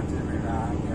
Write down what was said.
have to relax.